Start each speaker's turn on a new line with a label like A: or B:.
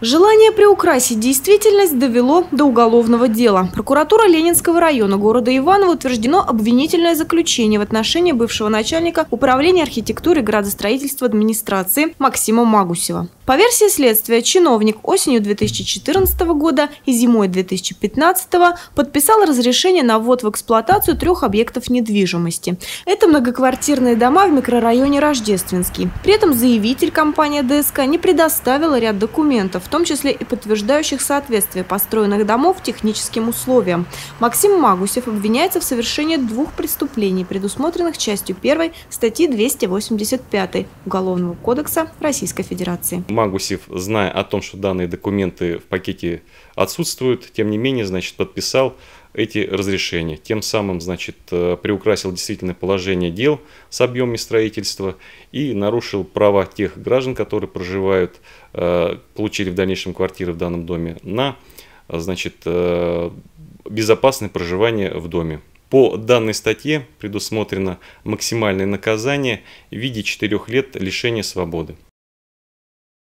A: Желание приукрасить действительность довело до уголовного дела. Прокуратура Ленинского района города Иваново утверждено обвинительное заключение в отношении бывшего начальника управления архитектуры и градостроительства администрации Максима Магусева. По версии следствия, чиновник осенью 2014 года и зимой 2015 подписал разрешение на ввод в эксплуатацию трех объектов недвижимости. Это многоквартирные дома в микрорайоне Рождественский. При этом заявитель компания ДСК не предоставила ряд документов, в том числе и подтверждающих соответствие построенных домов техническим условиям. Максим Магусев обвиняется в совершении двух преступлений, предусмотренных частью 1 статьи 285 Уголовного кодекса Российской Федерации.
B: Магусев, зная о том, что данные документы в пакете отсутствуют, тем не менее, значит, подписал эти разрешения. Тем самым, значит, э, приукрасил действительно положение дел с объемами строительства и нарушил права тех граждан, которые проживают, э, получили в дальнейшем квартиры в данном доме, на, значит, э, безопасное проживание в доме. По данной статье предусмотрено максимальное наказание в виде 4 лет лишения свободы.